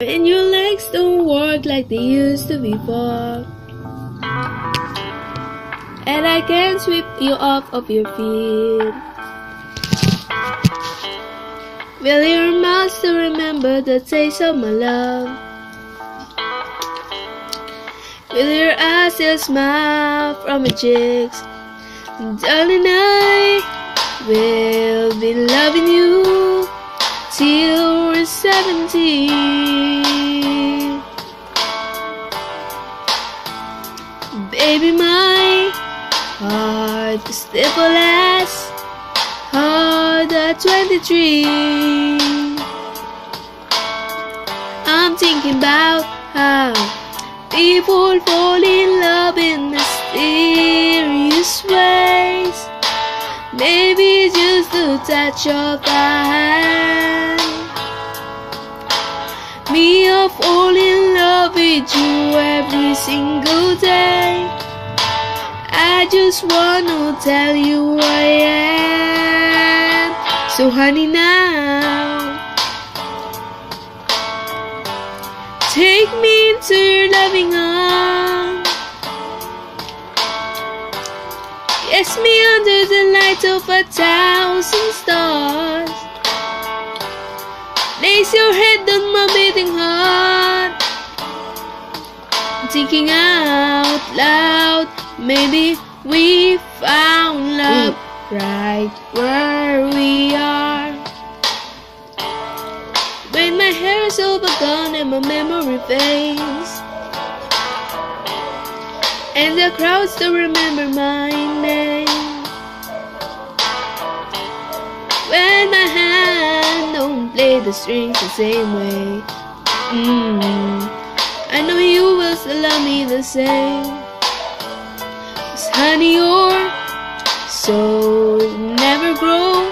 When your legs don't work like they used to before. And I can't sweep you off of your feet. Will your mouth still remember the taste of my love? Will your eyes still smile from your cheeks? Darling, I will be loving you till 70. Baby, my heart is still as hard at 23. I'm thinking about how people fall in love in mysterious ways. Maybe just the touch of a hand. I fall in love with you every single day. I just wanna tell you I am. So, honey, now take me into your loving arms. Kiss me under the light of a thousand stars. Place your head on my beating heart. Thinking out loud, maybe we found love mm. right where we are. When my hair is over gone and my memory fades. And the crowds still remember my name. The strings the same way. Mm, I know you will still love me the same. Cause honey, your soul never grow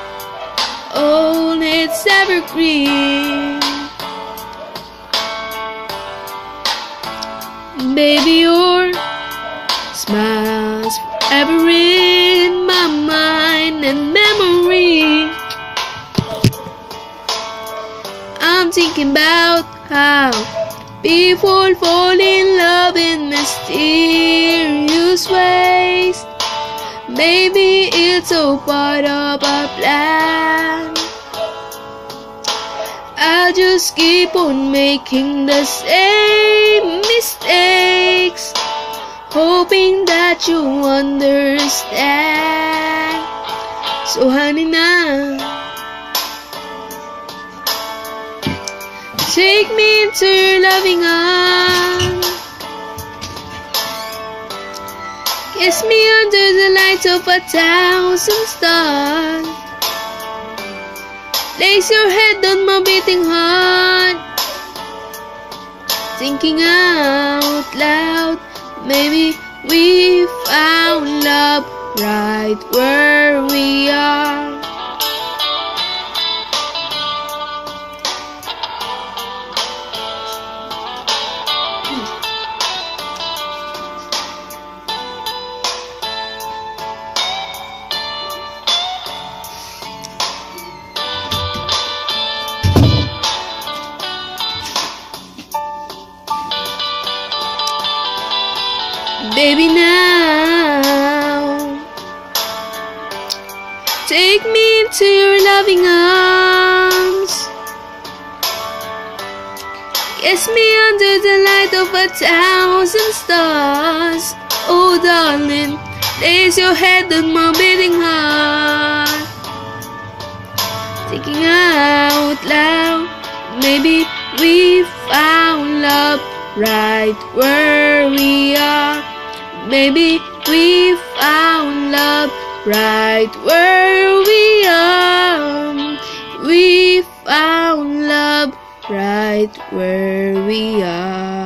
old, it's evergreen. Baby, your smiles forever in my mind and memory. I'm thinking about how people fall in love in mysterious ways. Maybe it's all part of a plan. I'll just keep on making the same mistakes, hoping that you understand. So, honey, now take me into your loving arms. Kiss me under the light of a thousand stars. Place your head on my beating heart. Thinking out loud, maybe we found love right where we are. Baby, now take me into your loving arms. Kiss me under the light of a thousand stars. Oh, darling, place your head on my beating heart. Thinking out loud, maybe we found love right where we. Maybe we found love right where we are. We found love right where we are.